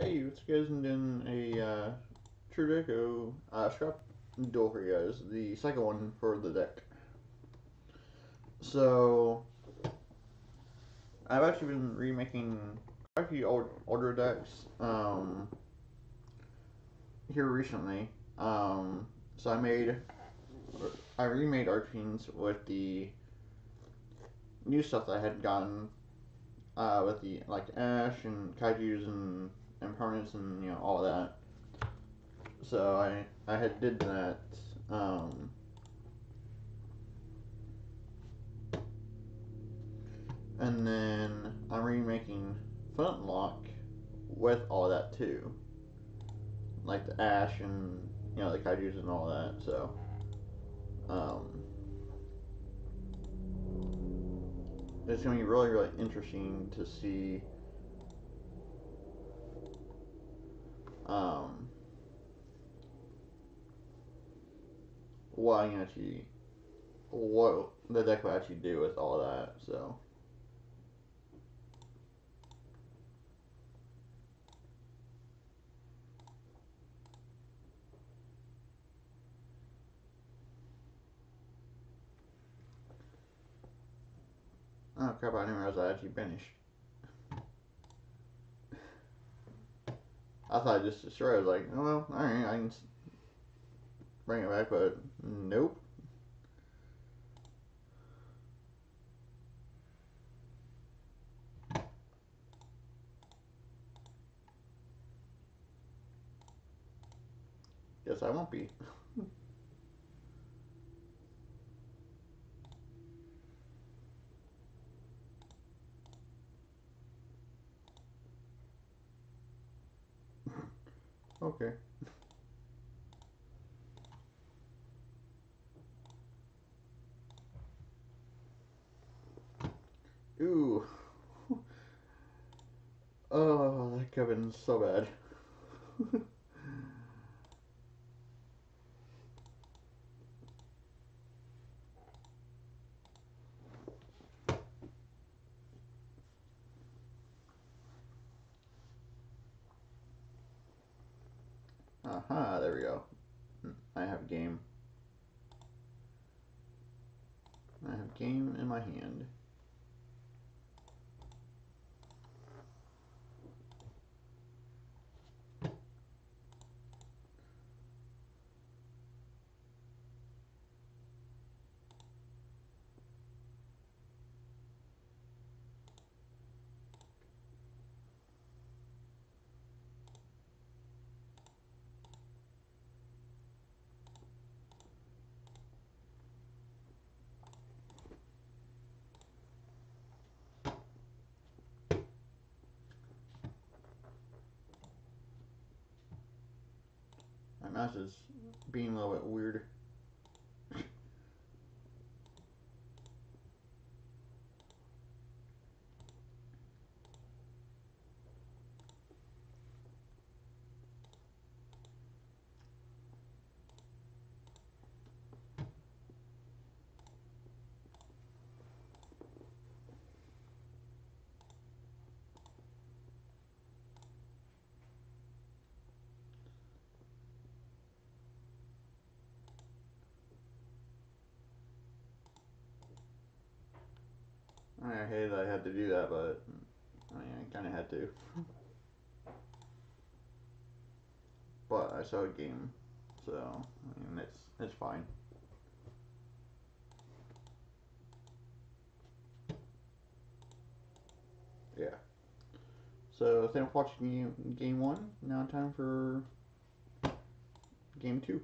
Hey, what's guys I'm doing a uh, True Draco uh, scrap duel for you guys, the second one for the deck. So, I've actually been remaking quite a few old, older decks um, here recently. Um, so I made, I remade Archfiends with the new stuff that I had gotten uh, with the like Ash and Kaiju's and and permanents and you know all that. So I I had did that. Um, and then I'm remaking Flintlock with all that too, like the Ash and you know the Kaiju's and all that. So. Um, it's going to be really, really interesting to see um, what I can actually, what the deck will actually do with all that. So. Oh crap, I didn't realize I actually finished. I thought I just destroyed. I was like, oh well, alright, I can bring it back, but nope. Guess I won't be. okay. Ooh. Oh, that Kevin's so bad. Aha, there we go. Hmm, I have game. I have game in my hand. Mouse is being a little bit weird. I hated I had to do that, but I mean, I kind of had to. But I saw a game, so I mean, it's it's fine. Yeah. So thanks for watching game one. Now time for game two.